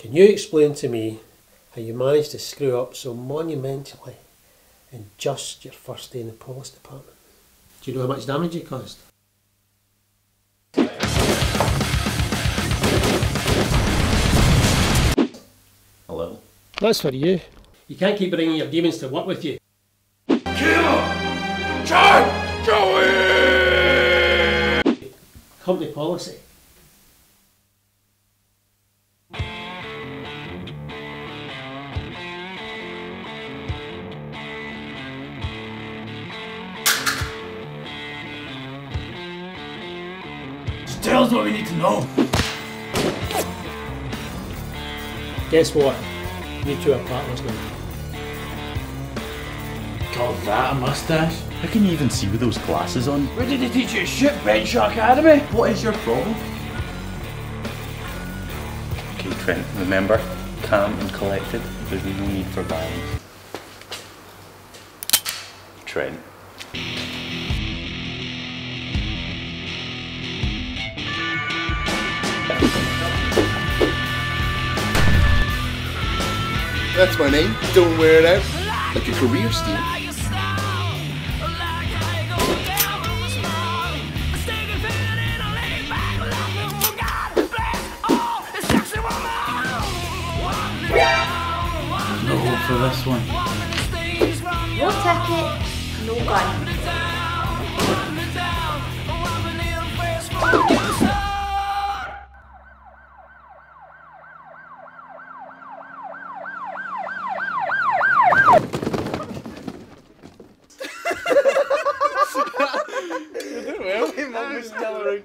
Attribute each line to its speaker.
Speaker 1: Can you explain to me how you managed to screw up so monumentally in just your first day in the police department? Do you know how much damage you caused?
Speaker 2: A little.
Speaker 1: That's for you. You can't keep bringing your demons to work with you.
Speaker 3: John! Joey!
Speaker 1: Company policy.
Speaker 3: Tell us what we need to know.
Speaker 1: Guess what? You two are partners now.
Speaker 3: Call that a mustache?
Speaker 2: How can you even see with those glasses on?
Speaker 3: Where did they teach you shit, Benshaw Academy?
Speaker 2: What is your problem? Okay, Trent, remember, calm and collected. There's no need for violence. Trent.
Speaker 4: That's my name. Don't wear it out. Like a career steal.
Speaker 3: No hope for this one.
Speaker 5: No ticket, no gun.
Speaker 4: My